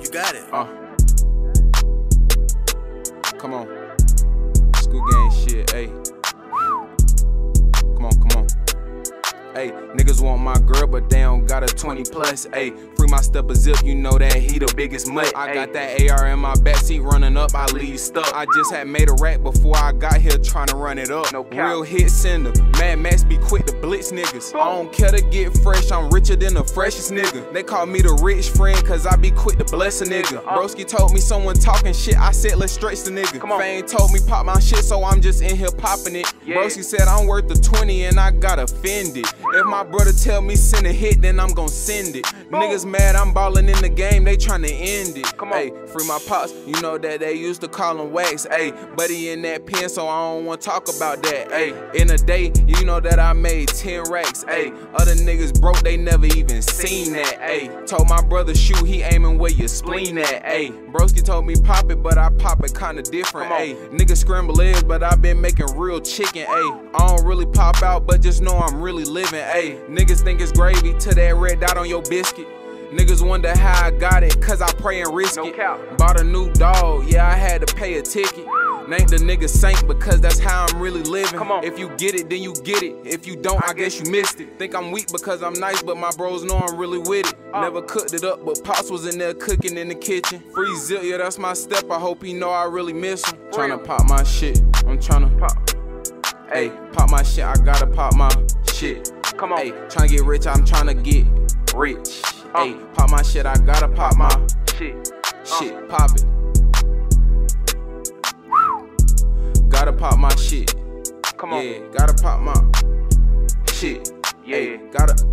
You got it. Uh. Come on. Scootgang shit, hey. Hey, niggas want my girl, but they don't got a 20 plus. Hey, free my step stepper zip, you know that he the biggest mutt. I got that AR in my backseat running up, I leave stuck. I just had made a rack before I got here trying to run it up. No Real hit sender, Mad Max be quick to blitz niggas. I don't care to get fresh, I'm richer than the freshest nigga. They call me the rich friend, cause I be quick to bless a nigga. Broski told me someone talking shit, I said let's stretch the nigga. Fame told me pop my shit, so I'm just in here popping it. Broski said I'm worth the 20 and I got offended. If my brother tell me send a hit, then I'm gon' send it. Niggas mad, I'm ballin' in the game, they tryna end it. Come on. Hey, free my pops, you know that they used to call him wax. Hey, buddy in that pen, so I don't wanna talk about that. Hey, in a day, you know that I made 10 racks. Hey, other niggas broke, they never even seen that. Hey, told my brother shoot, he aiming where your spleen at. Hey, broski told me pop it, but I pop it kinda different. Hey, niggas scramble eggs, but I been making real chicken. Hey, I don't really pop out, but just know I'm really living. Hey, niggas think it's gravy to that red dot on your biscuit. Niggas wonder how I got it, cause I pray and risk it. Bought a new dog, yeah, I had to pay a ticket. Named the nigga Saint because that's how I'm really living. Come on. If you get it, then you get it. If you don't, I guess you missed it. Think I'm weak because I'm nice, but my bros know I'm really with it. Uh. Never cooked it up, but Pops was in there cooking in the kitchen. Free Zil, yeah, that's my step. I hope he know I really miss him. Tryna pop my shit. I'm tryna pop. Hey, pop my shit, I gotta pop my shit. Come on. Hey, tryna get rich, I'm tryna get rich. Hey, pop my shit, I gotta pop my shit. Shit, pop it. Gotta pop my shit. Come on. Yeah, gotta pop my shit. Yeah, gotta. Uh, come on.